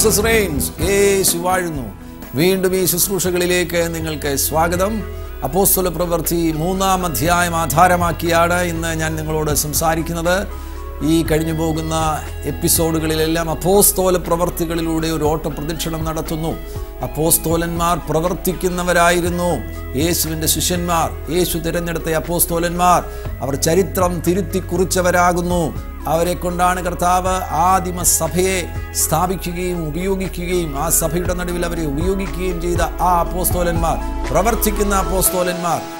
Jesus Reigns യേശു വാഴുന്നു. വീണ്ടും ഈ ശുശ്രൂഷകളിലേക്ക് നിങ്ങൾക്ക് സ്വാഗതം. അപ്പോസ്തല പ്രവൃത്തി മൂന്നാം അധ്യായം ആധാരമാക്കിയാണ് ഇന്ന് ഞാൻ നിങ്ങളോട് സംസാരിക്കുന്നത്. ഈ കഴിഞ്ഞു പോകുന്ന എപ്പിസോഡുകളിലെല്ലാം അപ്പോസ്തോല പ്രവർത്തികളിലൂടെ ഒരു ഓട്ട പ്രദക്ഷിണം നടത്തുന്നു. അപ്പോസ്തോലന്മാർ പ്രവർത്തിക്കുന്നവരായിരുന്നു. യേശുവിന്റെ ശിഷ്യന്മാർ യേശു തിരഞ്ഞെടുത്ത അപ്പോസ്തോലന്മാർ. അവർ ചരിത്രം തിരുത്തി കുറിച്ചവരാകുന്നു അവരെ കൊണ്ടാണ് കർത്താവ് ആദിമ സഭയെ സ്ഥാപിക്കുകയും ഉപയോഗിക്കുകയും ആ സഭയുടെ നടുവിൽ അവരെ ഉപയോഗിക്കുകയും ചെയ്ത ആ അപ്പോസ്തോലന്മാർ പ്രവർത്തിക്കുന്ന അപ്പോസ്തോലന്മാർ.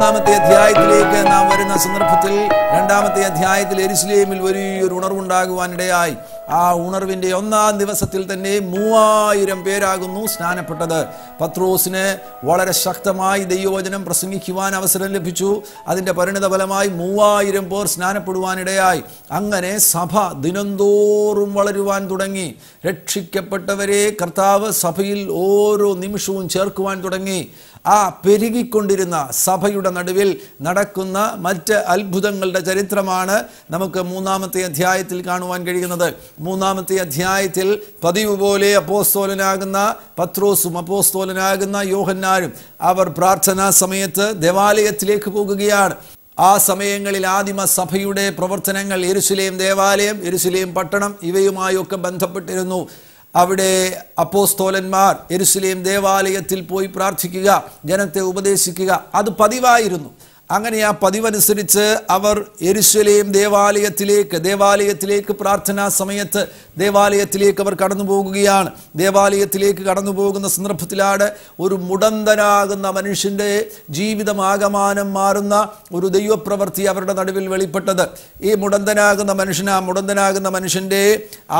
മൂന്നാമത്തെ അധ്യായത്തിലേക്ക് നാം വരുന്ന സന്ദർഭത്തിൽ രണ്ടാമത്തെ അധ്യായത്തിൽ എരുസലേമിൽ വലിയൊരു ഉണർവുണ്ടാകുവാനിടയായി. ആ ഉണർവിന്റെ ഒന്നാം ദിവസത്തിൽ തന്നെ മൂവായിരം പേരാകുന്നു സ്നാനപ്പെട്ടത്. പത്രോസിന് വളരെ ശക്തമായി ദൈവവചനം പ്രസംഗിക്കുവാൻ അവസരം ലഭിച്ചു. അതിന്റെ പരിണിത ഫലമായി മൂവായിരം പേർ സ്നാനപ്പെടുവാനിടയായി. അങ്ങനെ സഭ ദിനംതോറും വളരുവാൻ തുടങ്ങി. രക്ഷിക്കപ്പെട്ടവരെ കർത്താവ് സഭയിൽ ഓരോ നിമിഷവും ചേർക്കുവാൻ തുടങ്ങി. ആ പെരുകിക്കൊണ്ടിരുന്ന സഭയുടെ നടുവിൽ നടക്കുന്ന മറ്റ് അത്ഭുതങ്ങളുടെ ചരിത്രമാണ് നമുക്ക് മൂന്നാമത്തെ അധ്യായത്തിൽ കാണുവാൻ കഴിയുന്നത്. മൂന്നാമത്തെ അധ്യായത്തിൽ പതിവ് പോലെ അപ്പോസ്തോലനാകുന്ന പത്രോസും അപ്പോസ്തോലനാകുന്ന യോഹന്നാരും അവർ പ്രാർത്ഥനാ സമയത്ത് ദേവാലയത്തിലേക്ക് പോകുകയാണ്. ആ സമയങ്ങളിൽ ആദിമ സഭയുടെ പ്രവർത്തനങ്ങൾ എരുസലേം ദേവാലയം എരുസലേം പട്ടണം ഇവയുമായൊക്കെ ബന്ധപ്പെട്ടിരുന്നു. അവിടെ അപ്പോസ്തോലന്മാർ എരുസലേം ദേവാലയത്തിൽ പോയി പ്രാർത്ഥിക്കുക ജനത്തെ ഉപദേശിക്കുക. അത് പതിവായിരുന്നു. അങ്ങനെ ആ പതിവനുസരിച്ച് അവർ എരുസലേം ദേവാലയത്തിലേക്ക് ദേവാലയത്തിലേക്ക് പ്രാർത്ഥനാ സമയത്ത് ദേവാലയത്തിലേക്ക് അവർ കടന്നു പോകുകയാണ്. ദേവാലയത്തിലേക്ക് കടന്നു പോകുന്ന സന്ദർഭത്തിലാണ് ഒരു മുടന്തനാകുന്ന മനുഷ്യന്റെ ജീവിതമാകമാനം മാറുന്ന ഒരു ദൈവപ്രവൃത്തി അവരുടെ നടുവിൽ വെളിപ്പെട്ടത്. ഈ മുടന്തനാകുന്ന മനുഷ്യൻ ആ മുടന്തനാകുന്ന മനുഷ്യന്റെ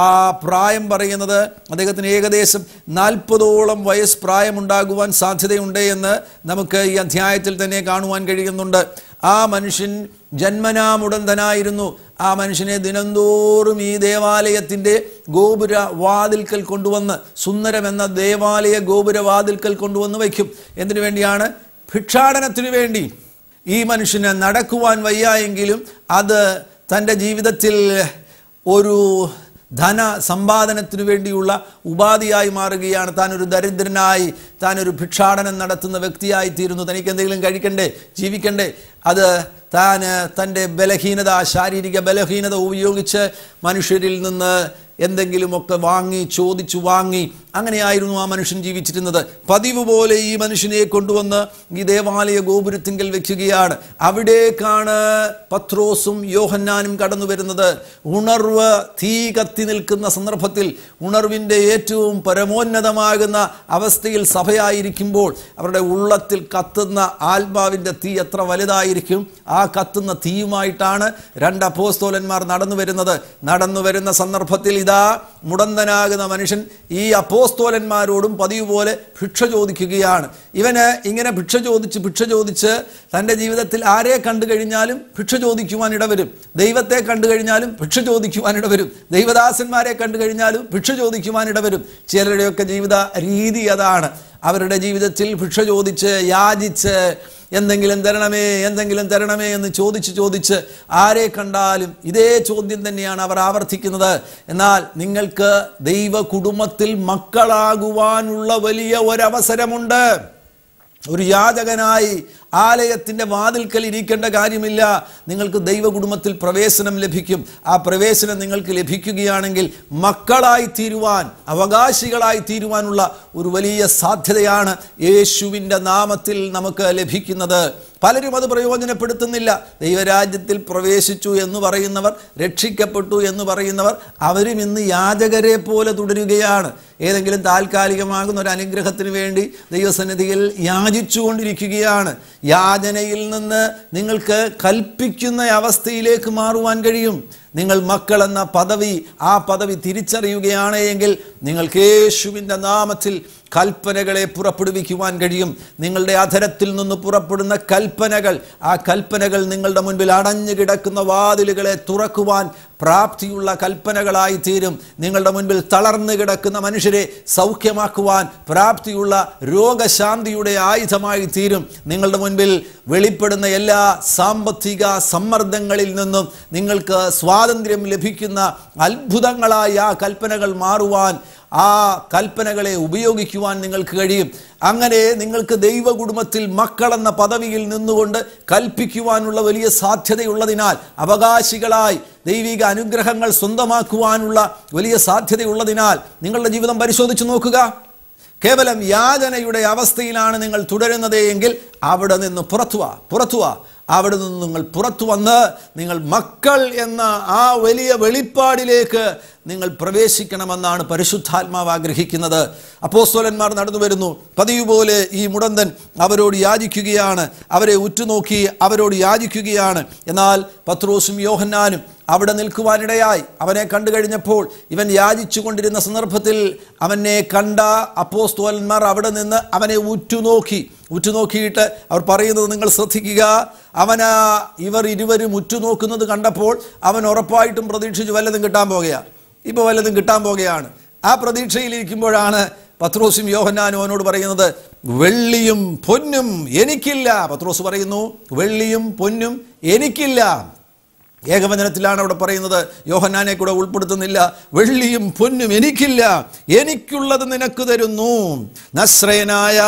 ആ പ്രായം പറയുന്നത് അദ്ദേഹത്തിന് ഏകദേശം നാൽപ്പതോളം വയസ്സ് പ്രായമുണ്ടാകുവാൻ സാധ്യതയുണ്ട് എന്ന് നമുക്ക് ഈ അധ്യായത്തിൽ തന്നെ കാണുവാൻ കഴിയുന്നുണ്ട്. ആ മനുഷ്യൻ ജന്മനാമുടന്തനായിരുന്നു ആ മനുഷ്യനെ ദിനംതോറും ഈ ദേവാലയത്തിന്റെ ഗോപുര വാതിൽക്കൽ കൊണ്ടുവന്ന് സുന്ദരം എന്ന ദേവാലയ ഗോപുര വാതിൽക്കൽ കൊണ്ടുവന്ന് വയ്ക്കും. എന്തിനു വേണ്ടിയാണ്? ഭിക്ഷാടനത്തിനു വേണ്ടി. ഈ മനുഷ്യന് നടക്കുവാൻ വയ്യ എങ്കിലും അത് തന്റെ ജീവിതത്തിൽ ഒരു ധന സമ്പാദനത്തിനു വേണ്ടിയുള്ള ഉപാധിയായി മാറുകയാണ്. താൻ ഒരു ദരിദ്രനായി താൻ ഒരു ഭിക്ഷാടനം നടത്തുന്ന വ്യക്തിയായി തീരുന്നു തനിക്ക് എന്തെങ്കിലും കഴിക്കണ്ടേ? ജീവിക്കണ്ടേ? അത് താൻ തന്റെ ബലഹീനത ശാരീരിക ബലഹീനത ഉപയോഗിച്ച് മനുഷ്യരിൽ നിന്ന് എന്തെങ്കിലുമൊക്കെ വാങ്ങി ചോദിച്ചു വാങ്ങി അങ്ങനെയായിരുന്നു ആ മനുഷ്യൻ ജീവിച്ചിരുന്നത്. പതിവ് പോലെ ഈ മനുഷ്യനെ കൊണ്ടുവന്ന് ഈ ദേവാലയ ഗോപുരത്തിങ്കൽ വെക്കുകയാണ്. അവിടേക്കാണ് പത്രോസും യോഹന്നാനും കടന്നു വരുന്നത്. ഉണർവ് തീ കത്തി നിൽക്കുന്ന സന്ദർഭത്തിൽ ഉണർവിന്റെ ഏറ്റവും പരമോന്നതമാകുന്ന അവസ്ഥയിൽ സഭയായിരിക്കുമ്പോൾ അവരുടെ ഉള്ളത്തിൽ കത്തുന്ന ആത്മാവിന്റെ തീ എത്ര വലുതായിരിക്കും? ആ കത്തുന്ന തീയുമായിട്ടാണ് രണ്ട് അപ്പോസ്തോലന്മാർ നടന്നു വരുന്നത്. നടന്നു വരുന്ന സന്ദർഭത്തിൽ ഇതാ മുടന്തനാകുന്ന മനുഷ്യൻ ഈ അപ്പോസ്തോലന്മാരോടും പതിവ് പോലെ ഭിക്ഷ ചോദിക്കുകയാണ്. ഇവന് ഇങ്ങനെ ഭിക്ഷ ചോദിച്ച് ഭിക്ഷ ചോദിച്ച് തന്റെ ജീവിതത്തിൽ ആരെ കണ്ടു കഴിഞ്ഞാലും ഭിക്ഷ ചോദിക്കുവാൻ ഇടവരും ദൈവത്തെ കണ്ടു കഴിഞ്ഞാലും ഭിക്ഷ ചോദിക്കുവാൻ ഇടവരും ദൈവദാസന്മാരെ കണ്ടു കഴിഞ്ഞാലും ഭിക്ഷ ചോദിക്കുവാൻ ഇടവരും ചിലരുടെയൊക്കെ ജീവിത രീതി അതാണ്. അവരുടെ ജീവിതത്തിൽ ഭിക്ഷ ചോദിച്ച് യാചിച്ച് എന്തെങ്കിലും തരണമേ എന്തെങ്കിലും തരണമേ എന്ന് ചോദിച്ച് ചോദിച്ച് ആരെ കണ്ടാലും ഇതേ ചോദ്യം തന്നെയാണ് അവർ ആവർത്തിക്കുന്നത്. എന്നാൽ നിങ്ങൾക്ക് ദൈവ കുടുംബത്തിൽ മക്കളാകുവാനുള്ള വലിയ ഒരവസരമുണ്ട്. ഒരു യാചകനായി ആലയത്തിന്റെ വാതിൽക്കൽ ഇരിക്കേണ്ട കാര്യമില്ല. നിങ്ങൾക്ക് ദൈവ കുടുംബത്തിൽ പ്രവേശനം ലഭിക്കും. ആ പ്രവേശനം നിങ്ങൾക്ക് ലഭിക്കുകയാണെങ്കിൽ മക്കളായി തീരുവാൻ അവകാശികളായി തീരുവാനുള്ള ഒരു വലിയ സാധ്യതയാണ് യേശുവിന്റെ നാമത്തിൽ നമുക്ക് ലഭിക്കുന്നത്. പലരും അത് പ്രയോജനപ്പെടുത്തുന്നില്ല. ദൈവരാജ്യത്തിൽ പ്രവേശിച്ചു എന്ന് പറയുന്നവർ രക്ഷിക്കപ്പെട്ടു എന്ന് പറയുന്നവർ അവരും ഇന്ന് യാചകരെ പോലെ തുടരുകയാണ്. ഏതെങ്കിലും താൽക്കാലികമാകുന്ന ഒരു അനുഗ്രഹത്തിന് വേണ്ടി ദൈവസന്നിധിയിൽ യാചിച്ചുകൊണ്ടിരിക്കുകയാണ്. യാചനയിൽ നിന്ന് നിങ്ങൾക്ക് കൽപ്പിക്കുന്ന അവസ്ഥയിലേക്ക് മാറുവാൻ കഴിയും. നിങ്ങൾ മക്കൾ എന്ന പദവി ആ പദവി തിരിച്ചറിയുകയാണ് എങ്കിൽ നിങ്ങൾക്ക് യേശുവിന്റെ നാമത്തിൽ കൽപ്പനകളെ പുറപ്പെടുവിക്കുവാൻ കഴിയും. നിങ്ങളുടെ അധരത്തിൽ നിന്ന് പുറപ്പെടുന്ന കൽപ്പനകൾ ആ കൽപ്പനകൾ നിങ്ങളുടെ മുൻപിൽ അടഞ്ഞു കിടക്കുന്ന വാതിലുകളെ തുറക്കുവാൻ പ്രാപ്തിയുള്ള കൽപ്പനകളായി തീരും. നിങ്ങളുടെ മുൻപിൽ തളർന്നു കിടക്കുന്ന മനുഷ്യരെ സൗഖ്യമാക്കുവാൻ പ്രാപ്തിയുള്ള രോഗശാന്തിയുടെ ആയുധമായി തീരും. നിങ്ങളുടെ മുൻപിൽ വെളിപ്പെടുന്ന എല്ലാ സാമ്പത്തിക സമ്മർദ്ദങ്ങളിൽ നിന്നും നിങ്ങൾക്ക് സ്വാതന്ത്ര്യം ലഭിക്കുന്ന അത്ഭുതങ്ങളായ ആ കൽപ്പനകൾ മാറുവാൻ ആ കൽപ്പനകളെ ഉപയോഗിക്കുവാൻ നിങ്ങൾക്ക് കഴിയും. അങ്ങനെ നിങ്ങൾക്ക് ദൈവ കുടുംബത്തിൽ മക്കളെന്ന പദവിയിൽ നിന്നുകൊണ്ട് കൽപ്പിക്കുവാനുള്ള വലിയ സാധ്യതയുള്ളതിനാൽ അവകാശികളായി ദൈവിക അനുഗ്രഹങ്ങൾ സ്വന്തമാക്കുവാനുള്ള വലിയ സാധ്യതയുള്ളതിനാൽ നിങ്ങളുടെ ജീവിതം പരിശോധിച്ച് നോക്കുക. കേവലം യാചനയുടെ അവസ്ഥയിലാണ് നിങ്ങൾ തുടരുന്നത് എങ്കിൽ അവിടെ നിന്ന് പുറത്തുവാ പുറത്തുവാ അവിടെ നിന്ന് നിങ്ങൾ പുറത്തു വന്ന് നിങ്ങൾ മക്കൾ എന്ന ആ വലിയ വെളിപ്പാടിലേക്ക് നിങ്ങൾ പ്രവേശിക്കണമെന്നാണ് പരിശുദ്ധാത്മാവ് ആഗ്രഹിക്കുന്നത്. അപ്പോസ്തോലന്മാർ നടന്നു വരുന്നു. പതിവ് പോലെ ഈ മുടന്തൻ അവരോട് യാചിക്കുകയാണ്. അവരെ ഉറ്റുനോക്കി അവരോട് യാചിക്കുകയാണ്. എന്നാൽ പത്രോസും യോഹന്നാനും അവിടെ നിൽക്കുവാനിടയായി. അവനെ കണ്ടു കഴിഞ്ഞപ്പോൾ ഇവൻ യാചിച്ചു കൊണ്ടിരുന്ന സന്ദർഭത്തിൽ അവനെ കണ്ട അപ്പോസ്തോലന്മാർ അവിടെ നിന്ന് അവനെ ഉറ്റുനോക്കി. ഉറ്റുനോക്കിയിട്ട് അവർ പറയുന്നത് നിങ്ങൾ ശ്രദ്ധിക്കുക അവനാ ഇവർ ഇരുവരും ഉറ്റുനോക്കുന്നത് കണ്ടപ്പോൾ അവൻ ഉറപ്പായിട്ടും പ്രതീക്ഷിച്ചു വല്ലതും കിട്ടാൻ പോകുകയാണ് ഇപ്പോൾ വല്ലതും കിട്ടാൻ പോകുകയാണ്. ആ പ്രതീക്ഷയിലിരിക്കുമ്പോഴാണ് പത്രോസും യോഹന്നാനും അവനോട് പറയുന്നത് വെള്ളിയും പൊന്നും എനിക്കില്ല. പത്രോസ് പറയുന്നു വെള്ളിയും പൊന്നും എനിക്കില്ല. ഏകവചനത്തിലാണ് അവിടെ പറയുന്നത് യോഹന്നാനെ കൂടെ ഉൾപ്പെടുത്തുന്നില്ല വെള്ളിയും പൊന്നും എനിക്കില്ല എനിക്കുള്ളത് നിനക്ക് തരുന്നു. നസ്രയനായ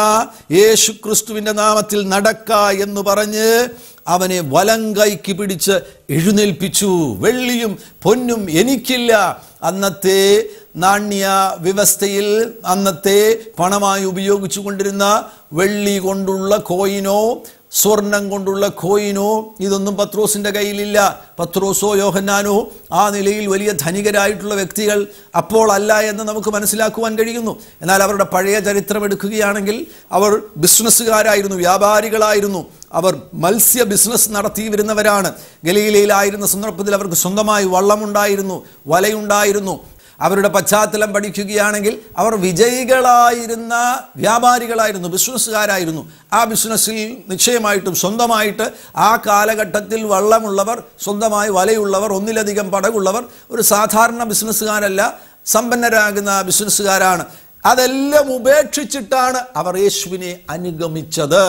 യേശു ക്രിസ്തുവിന്റെ നാമത്തിൽ നടക്ക എന്ന് പറഞ്ഞ് അവനെ വലം കൈക്ക് പിടിച്ച് എഴുന്നേൽപ്പിച്ചു. വെള്ളിയും പൊന്നും എനിക്കില്ല. അന്നത്തെ നാണ്യ വ്യവസ്ഥയിൽ അന്നത്തെ പണമായി ഉപയോഗിച്ചു കൊണ്ടിരുന്ന വെള്ളി കൊണ്ടുള്ള കോയിനോ സ്വർണം കൊണ്ടുള്ള കോയിനോ ഇതൊന്നും പത്രോസിന്റെ കയ്യിലില്ല. പത്രോസോ യോഹന്നാനോ ആ നിലയിൽ വലിയ ധനികരായിട്ടുള്ള വ്യക്തികൾ അപ്പോൾ അല്ല എന്ന് നമുക്ക് മനസ്സിലാക്കുവാൻ കഴിയുന്നു. എന്നാൽ അവരുടെ പഴയ ചരിത്രം എടുക്കുകയാണെങ്കിൽ അവർ ബിസിനസ്സുകാരായിരുന്നു വ്യാപാരികളായിരുന്നു. അവർ മത്സ്യ ബിസിനസ് നടത്തി വരുന്നവരാണ്. ഗലീലയിലായിരുന്ന സന്ദർഭത്തിൽ അവർക്ക് സ്വന്തമായി വള്ളമുണ്ടായിരുന്നു വലയുണ്ടായിരുന്നു. അവരുടെ പശ്ചാത്തലം പഠിക്കുകയാണെങ്കിൽ അവർ വിജയികളായിരുന്ന വ്യാപാരികളായിരുന്നു ബിസിനസ്സുകാരായിരുന്നു. ആ ബിസിനസ്സിൽ നിശ്ചയമായിട്ടും സ്വന്തമായിട്ട് ആ കാലഘട്ടത്തിൽ വള്ളമുള്ളവർ സ്വന്തമായി വലയുള്ളവർ ഒന്നിലധികം പടകുള്ളവർ ഒരു സാധാരണ ബിസിനസ്സുകാരല്ല സമ്പന്നരാകുന്ന ബിസിനസ്സുകാരാണ്. അതെല്ലാം ഉപേക്ഷിച്ചിട്ടാണ് അവർ യേശുവിനെ അനുഗമിച്ചത്.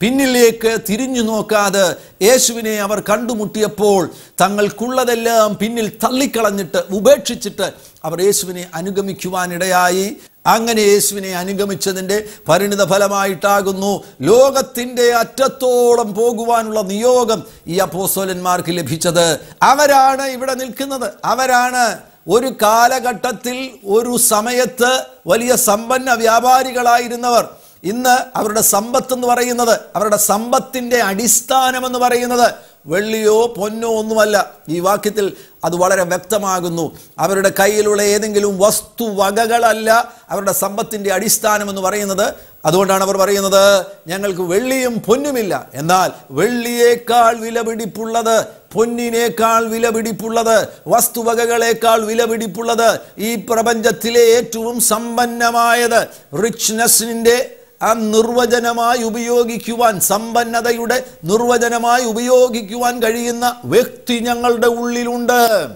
പിന്നിലേക്ക് തിരിഞ്ഞു നോക്കാതെ യേശുവിനെ അവർ കണ്ടുമുട്ടിയപ്പോൾ തങ്ങൾക്കുള്ളതെല്ലാം പിന്നിൽ തള്ളിക്കളഞ്ഞിട്ട് ഉപേക്ഷിച്ചിട്ട് അവർ യേശുവിനെ അനുഗമിക്കുവാനിടയായി. അങ്ങനെ യേശുവിനെ അനുഗമിച്ചതിന്റെ പരിണിത ഫലമായിട്ടാകുന്നു. ലോകത്തിന്റെ അറ്റത്തോളം പോകുവാനുള്ള നിയോഗം ഈ അപ്പോസ്തലന്മാർക്ക് ലഭിച്ചത്. അവരാണ് ഇവിടെ നിൽക്കുന്നത്. അവരാണ് ഒരു കാലഘട്ടത്തിൽ ഒരു സമയത്ത് വലിയ സമ്പന്ന വ്യാപാരികളായിരുന്നവർ. ഇന്ന് അവരുടെ സമ്പത്ത് എന്ന് പറയുന്നത് അവരുടെ സമ്പത്തിന്റെ അടിസ്ഥാനം എന്ന് പറയുന്നത് വെള്ളിയോ പൊന്നോ ഒന്നുമല്ല. ഈ വാക്യത്തിൽ അത് വളരെ വ്യക്തമാകുന്നു. അവരുടെ കയ്യിലുള്ള ഏതെങ്കിലും വസ്തുവകകളല്ല അവരുടെ സമ്പത്തിന്റെ അടിസ്ഥാനം എന്ന് പറയുന്നത്. അതുകൊണ്ടാണ് അവർ പറയുന്നത് ഞങ്ങൾക്ക് വെള്ളിയും പൊന്നുമില്ല. എന്നാൽ വെള്ളിയേക്കാൾ വിലപിടിപ്പുള്ളത് പൊന്നിനേക്കാൾ വിലപിടിപ്പുള്ളത് വസ്തുവകകളേക്കാൾ വിലപിടിപ്പുള്ളത് ഈ പ്രപഞ്ചത്തിലെ ഏറ്റവും സമ്പന്നമായത് റിച്ച്നെസ്സിന്റെ ആ നിർവചനമായി ഉപയോഗിക്കുവാൻ സമ്പന്നതയുടെ നിർവചനമായി ഉപയോഗിക്കുവാൻ കഴിയുന്ന വ്യക്തി ഞങ്ങളുടെ ഉള്ളിലുണ്ട്.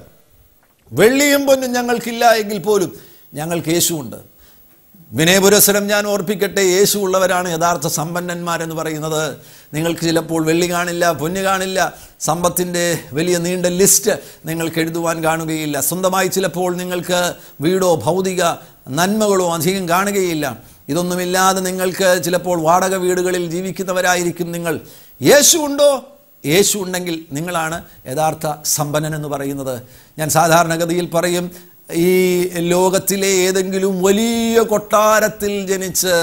വെള്ളിയും പൊന്നും ഞങ്ങൾക്കില്ല എങ്കിൽ പോലും ഞങ്ങൾക്ക് യേശുവുണ്ട്. വിനയപുരസരം ഞാൻ ഓർപ്പിക്കട്ടെ യേശു ഉള്ളവരാണ് യഥാർത്ഥ സമ്പന്നന്മാരെന്ന് പറയുന്നത്. നിങ്ങൾക്ക് ചിലപ്പോൾ വെള്ളി കാണില്ല പൊന്ന് കാണില്ല സമ്പത്തിന്റെ വലിയ നീണ്ട ലിസ്റ്റ് നിങ്ങൾക്ക് എഴുതുവാൻ കാണുകയില്ല. സ്വന്തമായി ചിലപ്പോൾ നിങ്ങൾക്ക് വീടോ ഭൗതിക നന്മകളോ അധികം കാണുകയില്ല. ഇതൊന്നുമില്ലാതെ നിങ്ങൾക്ക് ചിലപ്പോൾ വാടക വീടുകളിൽ ജീവിക്കുന്നവരായിരിക്കും നിങ്ങൾ. യേശു ഉണ്ടോ? യേശു ഉണ്ടെങ്കിൽ നിങ്ങളാണ് യഥാർത്ഥ സമ്പന്നൻ എന്ന് പറയുന്നത്. ഞാൻ സാധാരണഗതിയിൽ പറയും ഈ ലോകത്തിലെ ഏതെങ്കിലും വലിയ കൊട്ടാരത്തിൽ ജനിച്ച്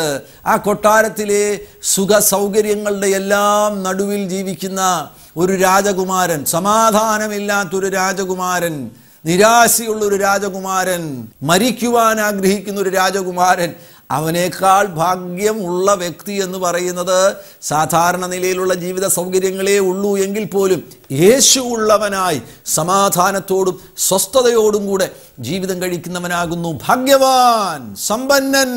ആ കൊട്ടാരത്തിലെ സുഖ സൗകര്യങ്ങളുടെ എല്ലാം നടുവിൽ ജീവിക്കുന്ന ഒരു രാജകുമാരൻ സമാധാനമില്ലാത്തൊരു രാജകുമാരൻ നിരാശയുള്ളൊരു രാജകുമാരൻ മരിക്കുവാൻ ആഗ്രഹിക്കുന്ന ഒരു രാജകുമാരൻ അവനേക്കാൾ ഭാഗ്യമുള്ള വ്യക്തി എന്ന് പറയുന്നത് സാധാരണ നിലയിലുള്ള ജീവിത സൗകര്യങ്ങളേ ഉള്ളൂ എങ്കിൽ പോലും യേശു ഉള്ളവനായി സമാധാനത്തോടും സ്വസ്ഥതയോടും കൂടെ ജീവിതം കഴിക്കുന്നവനാകുന്നു. ഭാഗ്യവാൻ സമ്പന്നൻ.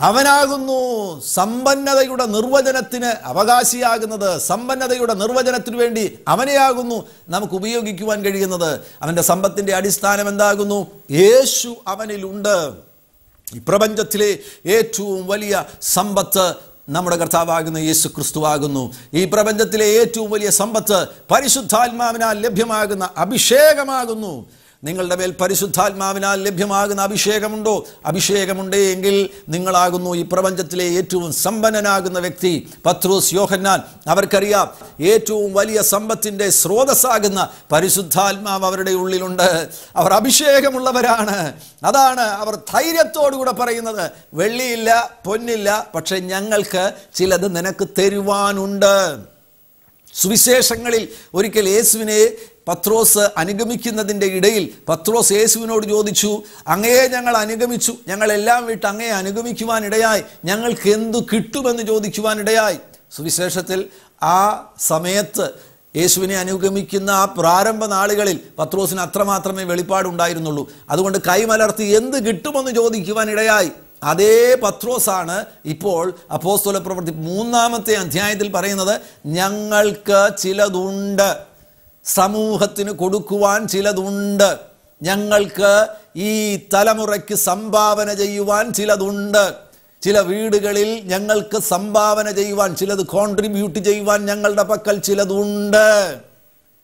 അവനാകുന്നു സമ്പന്നതയുടെ നിർവചനത്തിന് അവകാശിയാകുന്നത്. സമ്പന്നതയുടെ നിർവചനത്തിന് വേണ്ടി അവനെയാകുന്നു നമുക്ക് ഉപയോഗിക്കുവാൻ കഴിയുന്നത്. അവന്റെ സമ്പത്തിന്റെ അടിസ്ഥാനം എന്താകുന്നു? യേശു അവനിലുണ്ട്. ഈ പ്രപഞ്ചത്തിലെ ഏറ്റവും വലിയ സമ്പത്ത് നമ്മുടെ കർത്താവാകുന്ന യേശു ക്രിസ്തുവാകുന്നു ഈ പ്രപഞ്ചത്തിലെ ഏറ്റവും വലിയ സമ്പത്ത് പരിശുദ്ധാത്മാവിനാൽ ലഭ്യമാകുന്ന അഭിഷേകമാകുന്നു. നിങ്ങളുടെ മേൽ പരിശുദ്ധാത്മാവിനാൽ ലഭ്യമാകുന്ന അഭിഷേകമുണ്ടോ? അഭിഷേകമുണ്ടേ എങ്കിൽ നിങ്ങളാകുന്നു ഈ പ്രപഞ്ചത്തിലെ ഏറ്റവും സമ്പന്നനാകുന്ന വ്യക്തി. പത്രോസ് യോഹന്നാൻ അവർക്കറിയാം ഏറ്റവും വലിയ സമ്പത്തിന്റെ സ്രോതസ്സാകുന്ന പരിശുദ്ധാത്മാവ് അവരുടെ ഉള്ളിലുണ്ട്. അവർ അഭിഷേകമുള്ളവരാണ്. അതാണ് അവർ ധൈര്യത്തോടുകൂടെ പറയുന്നത്. വെള്ളിയില്ല പൊന്നില്ല പക്ഷേ ഞങ്ങൾക്ക് ചിലത് നിനക്ക് തരുവാനുണ്ട്. സുവിശേഷങ്ങളിൽ ഒരിക്കൽ യേശുവിനെ പത്രോസ് അനുഗമിക്കുന്നതിന്റെ ഇടയിൽ പത്രോസ് യേശുവിനോട് ചോദിച്ചു അങ്ങയെ ഞങ്ങൾ അനുഗമിച്ചു. ഞങ്ങളെല്ലാം വിട്ട് അങ്ങയെ അനുഗമിക്കുവാനിടയായി. ഞങ്ങൾക്ക് എന്തു കിട്ടുമെന്ന് ചോദിക്കുവാനിടയായി. സുവിശേഷത്തിൽ ആ സമയത്ത് യേശുവിനെ അനുഗമിക്കുന്ന ആ പ്രാരംഭ നാളുകളിൽ പത്രോസിന് അത്രമാത്രമേ വെളിപ്പാടുണ്ടായിരുന്നുള്ളൂ. അതുകൊണ്ട് കൈമലർത്തി എന്ത് കിട്ടുമെന്ന് ചോദിക്കുവാനിടയായി. അതേ പത്രോസാണ് ഇപ്പോൾ അപ്പോസ്തോല പ്രവൃത്തി മൂന്നാമത്തെ അധ്യായത്തിൽ പറയുന്നത് ഞങ്ങൾക്ക് ചിലതുണ്ട്. സമൂഹത്തിന് കൊടുക്കുവാൻ ചിലതുണ്ട്. ഞങ്ങൾക്ക് ഈ തലമുറയ്ക്ക് സംഭാവന ചെയ്യുവാൻ ചിലതുണ്ട്. ചില വീടുകളിൽ ഞങ്ങൾക്ക് സംഭാവന ചെയ്യുവാൻ ചിലത് കോൺട്രിബ്യൂട്ട് ചെയ്യുവാൻ ഞങ്ങളുടെ പക്കൽ ചിലതുണ്ട്.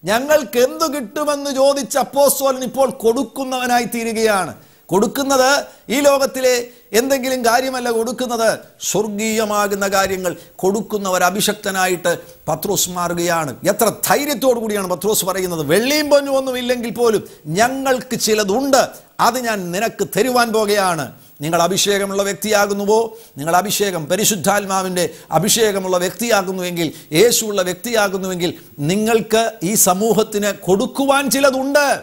ഞങ്ങൾക്ക് എന്തു കിട്ടുമെന്ന് ചോദിച്ച അപ്പോസ്തോലൻ ഇപ്പോൾ കൊടുക്കുന്നവനായി തീരുകയാണ്. കൊടുക്കുന്നത് ഈ ലോകത്തിലെ എന്തെങ്കിലും കാര്യമല്ല കൊടുക്കുന്നത്. സ്വർഗീയമാകുന്ന കാര്യങ്ങൾ കൊടുക്കുന്നവർ അഭിഷക്തനായിട്ട് പത്രോസ് മാറുകയാണ്. എത്ര ധൈര്യത്തോടു കൂടിയാണ് പത്രോസ് പറയുന്നത്. വെള്ളിയും പൊന്നും ഒന്നും ഇല്ലെങ്കിൽ പോലും ഞങ്ങൾക്ക് ചിലതുണ്ട്. അത് ഞാൻ നിനക്ക് തരുവാൻ പോകുകയാണ്. നിങ്ങൾ അഭിഷേകമുള്ള വ്യക്തിയാകുന്നുവോ? നിങ്ങൾ അഭിഷേകം പരിശുദ്ധാത്മാവിന്റെ അഭിഷേകമുള്ള വ്യക്തിയാകുന്നുവെങ്കിൽ യേശുള്ള വ്യക്തിയാകുന്നുവെങ്കിൽ നിങ്ങൾക്ക് ഈ സമൂഹത്തിന് കൊടുക്കുവാൻ ചിലതുണ്ട്.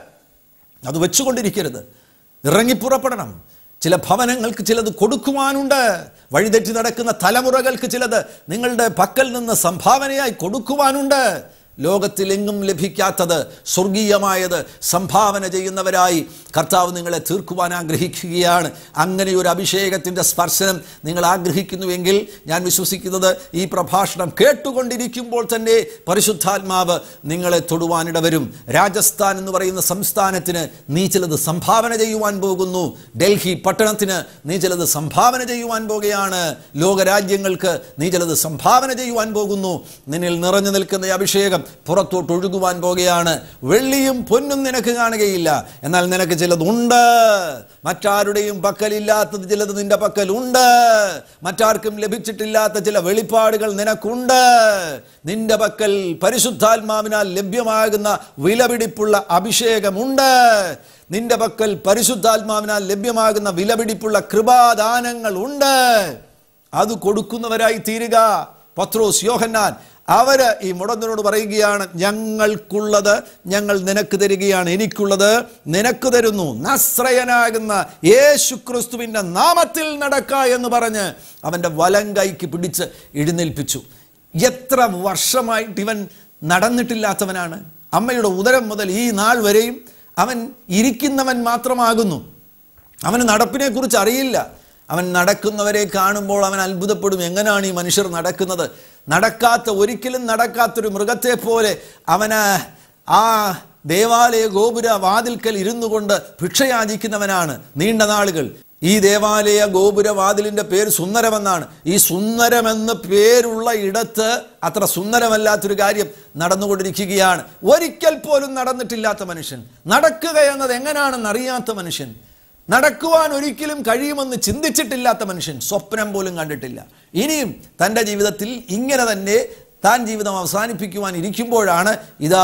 അത് വെച്ചുകൊണ്ടിരിക്കരുത്. ഇറങ്ങിപ്പുറപ്പെടണം. ചില ഭവനങ്ങൾക്ക് ചിലത് കൊടുക്കുവാനുണ്ട്. വഴിതെറ്റി നടക്കുന്ന തലമുറകൾക്ക് ചിലത് നിങ്ങളുടെ പക്കൽ നിന്ന് സംഭാവനയായി കൊടുക്കുവാനുണ്ട്. ലോകത്തിലെങ്ങും ലഭിക്കാത്തത് സ്വർഗീയമായത് സംഭാവന ചെയ്യുന്നവരായി കർത്താവ് നിങ്ങളെ തീർക്കുവാൻ ആഗ്രഹിക്കുകയാണ്. അങ്ങനെ ഒരു അഭിഷേകത്തിന്റെ സ്പർശനം നിങ്ങൾ ആഗ്രഹിക്കുന്നുവെങ്കിൽ ഞാൻ വിശ്വസിക്കുന്നത് ഈ പ്രഭാഷണം കേട്ടുകൊണ്ടിരിക്കുമ്പോൾ തന്നെ പരിശുദ്ധാത്മാവ് നിങ്ങളെ തൊടുവാനിട വരും രാജസ്ഥാൻ എന്ന് പറയുന്ന സംസ്ഥാനത്തിന് നീ ചിലത് സംഭാവന ചെയ്യുവാൻ പോകുന്നു. ഡൽഹി പട്ടണത്തിന് നീ ചിലത് സംഭാവന ചെയ്യുവാൻ പോകുകയാണ്. ലോകരാജ്യങ്ങൾക്ക് നീ ചിലത് സംഭാവന ചെയ്യുവാൻ പോകുന്നു. നിന്നിൽ നിറഞ്ഞു നിൽക്കുന്ന ഈ അഭിഷേകം പുറത്തോട്ട് ഒഴുകുവാൻ പോകുകയാണ്. വെള്ളിയും പൊന്നും നിനക്ക് കാണുകയില്ല. എന്നാൽ നിനക്ക് ചിലതുണ്ട്. മറ്റാരുടെയും പക്കലില്ലാത്തത് ചിലത് നിന്റെ പക്കലുണ്ട്. മറ്റാർക്കും ലഭിച്ചിട്ടില്ലാത്ത ചില വെളിപ്പാടുകൾ നിനക്കുണ്ട്. നിന്റെ പക്കൽ പരിശുദ്ധാത്മാവിനാൽ ലഭ്യമാകുന്ന വിലപിടിപ്പുള്ള അഭിഷേകമുണ്ട്. നിന്റെ പക്കൽ പരിശുദ്ധാത്മാവിനാൽ ലഭ്യമാകുന്ന വിലപിടിപ്പുള്ള കൃപാദാനങ്ങൾ ഉണ്ട് അത് കൊടുക്കുന്നവരായി തീരുക. പത്രോസ് യോഹന്നാൻ അവർ ഈ മുടന്തനോട് പറയുകയാണ് ഞങ്ങൾക്കുള്ളത് ഞങ്ങൾ നിനക്ക് തരികയാണ് എനിക്കുള്ളത് നിനക്ക് തരുന്നു. നസ്രയനാകുന്ന യേശു ക്രിസ്തുവിന്റെ നാമത്തിൽ നടക്ക എന്ന് പറഞ്ഞ് അവന്റെ വലം കൈക്ക് പിടിച്ച് എഴുന്നേൽപ്പിച്ചു. എത്ര വർഷമായിട്ട് ഇവൻ നടന്നിട്ടില്ലാത്തവനാണ്. അമ്മയുടെ ഉദരം മുതൽ ഈ നാൾ വരെയും അവൻ ഇരിക്കുന്നവൻ മാത്രമാകുന്നു. അവന് നടപ്പിനെക്കുറിച്ച് അറിയില്ല. അവൻ നടക്കുന്നവരെ കാണുമ്പോൾ അവൻ അത്ഭുതപ്പെടും. എങ്ങനെയാണ് ഈ മനുഷ്യർ നടക്കുന്നത്? നടക്കാത്ത ഒരിക്കലും നടക്കാത്തൊരു മൃഗത്തെ പോലെ അവന് ആ ദേവാലയ ഗോപുര വാതിൽക്കൽ ഇരുന്നു കൊണ്ട് ഭിക്ഷയാചിക്കുന്നവനാണ്. നീണ്ട നാളുകൾ. ഈ ദേവാലയ ഗോപുര വാതിലിന്റെ പേര് സുന്ദരമെന്നാണ്. ഈ സുന്ദരമെന്ന് പേരുള്ള ഇടത്ത് അത്ര സുന്ദരമല്ലാത്തൊരു കാര്യം നടന്നുകൊണ്ടിരിക്കുകയാണ്. ഒരിക്കൽ പോലും നടന്നിട്ടില്ലാത്ത മനുഷ്യൻ. നടക്കുക എന്നത് എങ്ങനെയാണെന്ന് അറിയാത്ത മനുഷ്യൻ. നടക്കുവാൻ ഒരിക്കലും കഴിയുമെന്ന് ചിന്തിച്ചിട്ടില്ലാത്ത മനുഷ്യൻ സ്വപ്നം പോലും കണ്ടിട്ടില്ല. ഇനിയും തന്റെ ജീവിതത്തിൽ ഇങ്ങനെ തന്നെ താൻ ജീവിതം അവസാനിപ്പിക്കുവാൻ ഇരിക്കുമ്പോഴാണ് ഇതാ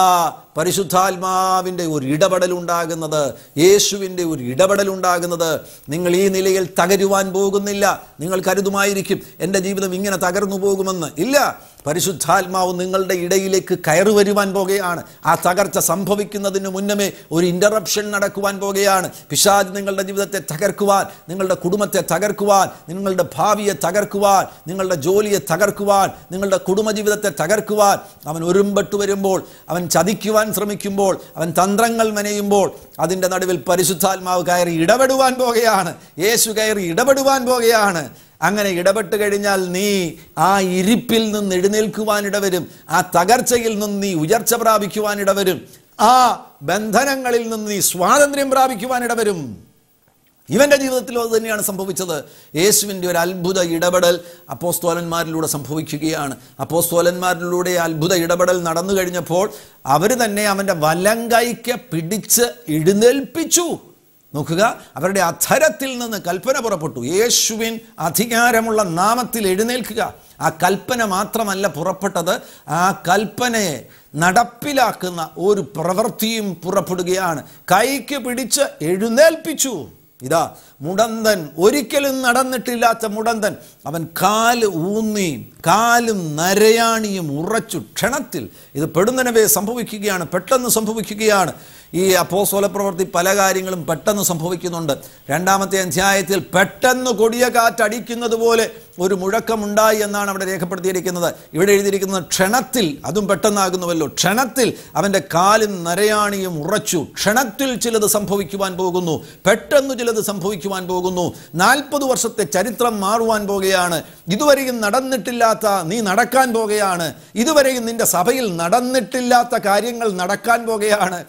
പരിശുദ്ധാത്മാവിന്റെ ഒരു ഇടപെടൽ ഉണ്ടാകുന്നത് യേശുവിന്റെ ഒരു ഇടപെടൽ ഉണ്ടാകുന്നത് നിങ്ങൾ ഈ നിലയിൽ തകരുവാൻ പോകുന്നില്ല. നിങ്ങൾ കരുതുമായിരിക്കും എന്റെ ജീവിതം ഇങ്ങനെ തകർന്നു പോകുമെന്ന്. ഇല്ല പരിശുദ്ധാത്മാവ് നിങ്ങളുടെ ഇടയിലേക്ക് കയറി വരുവാൻ പോകുകയാണ്. ആ തകർച്ച സംഭവിക്കുന്നതിന് മുന്നമേ ഒരു ഇന്ററപ്ഷൻ നടക്കുവാൻ പോകുകയാണ്. പിശാജ് നിങ്ങളുടെ ജീവിതത്തെ തകർക്കുവാൻ നിങ്ങളുടെ കുടുംബത്തെ തകർക്കുവാൻ നിങ്ങളുടെ ഭാവിയെ തകർക്കുവാൻ നിങ്ങളുടെ ജോലിയെ തകർക്കുവാൻ നിങ്ങളുടെ കുടുംബജീവിതത്തെ തകർക്കുവാൻ അവൻ ഒരുമ്പെട്ട് വരുമ്പോൾ അവൻ ചതിക്കുവാൻ ശ്രമിക്കുമ്പോൾ അവൻ തന്ത്രങ്ങൾ മെനയുമ്പോൾ അതിന്റെ നടുവിൽ പരിശുദ്ധാത്മാവ് കയറി ഇടപെടുവാൻ പോകുകയാണ്. യേശു കയറി ഇടപെടുവാൻ പോകുകയാണ്. അങ്ങനെ ഇടപെട്ട് കഴിഞ്ഞാൽ നീ ആ ഇരിപ്പിൽ നിന്ന് എഴുന്നേൽക്കുവാനിടവരും ആ തകർച്ചയിൽ നിന്ന് നീ ഉയർച്ച പ്രാപിക്കുവാനിടവരും ആ ബന്ധനങ്ങളിൽ നിന്ന് നീ സ്വാതന്ത്ര്യം പ്രാപിക്കുവാനിടവരും. ഇവന്റെ ജീവിതത്തിലും അത് തന്നെയാണ് സംഭവിച്ചത്. യേശുവിന്റെ ഒരു അത്ഭുത ഇടപെടൽ അപ്പോസ്തോലന്മാരിലൂടെ സംഭവിക്കുകയാണ്. അപ്പോസ്തോലന്മാരിലൂടെ അത്ഭുത ഇടപെടൽ നടന്നു കഴിഞ്ഞപ്പോൾ അവർ തന്നെ അവന്റെ വലങ്കൈക്ക് പിടിച്ച് എഴുന്നേൽപ്പിച്ചു. നോക്കുക അവരുടെ അധരത്തിൽ നിന്ന് കൽപ്പന പുറപ്പെട്ടു. യേശുവിൻ അധികാരമുള്ള നാമത്തിൽ എഴുന്നേൽക്കുക. ആ കൽപ്പന മാത്രമല്ല പുറപ്പെട്ടത്. ആ കൽപ്പനയെ നടപ്പിലാക്കുന്ന ഒരു പ്രവൃത്തിയും പുറപ്പെടുകയാണ്. കൈക്ക് പിടിച്ച് എഴുന്നേൽപ്പിച്ചു. ഇതാ മുടന്തൻ ഒരിക്കലും നടന്നിട്ടില്ലാത്ത മുടന്തൻ. അവൻ കാൽ ഊന്നി കാലും നരയാണിയും ഉറച്ചു ക്ഷണത്തിൽ. ഇത് പെടുന്നനവേ സംഭവിക്കുകയാണ് പെട്ടെന്ന് സംഭവിക്കുകയാണ്. ഈ അപ്പോസോല പ്രവൃത്തി പല കാര്യങ്ങളും പെട്ടെന്ന് സംഭവിക്കുന്നുണ്ട്. രണ്ടാമത്തെ അധ്യായത്തിൽ പെട്ടെന്ന് കൊടിയ കാറ്റടിക്കുന്നത് പോലെ ഒരു മുഴക്കമുണ്ടായി എന്നാണ് അവിടെ രേഖപ്പെടുത്തിയിരിക്കുന്നത്. ഇവിടെ എഴുതിയിരിക്കുന്നത് ക്ഷണത്തിൽ അതും പെട്ടെന്നാകുന്നുവല്ലോ. ക്ഷണത്തിൽ അവന്റെ കാലും നരയാണിയും ഉറച്ചു. ക്ഷണത്തിൽ ചിലത് സംഭവിക്കുവാൻ പോകുന്നു. പെട്ടെന്ന് ചിലത് സംഭവിക്കുവാൻ പോകുന്നു. നാൽപ്പത് വർഷത്തെ ചരിത്രം മാറുവാൻ പോകുകയാണ്. ഇതുവരെയും നടന്നിട്ടില്ലാത്ത നീ നടക്കാൻ പോകുകയാണ്. ഇതുവരെയും നിന്റെ സഭയിൽ നടന്നിട്ടില്ലാത്ത കാര്യങ്ങൾ നടക്കാൻ പോകുകയാണ്.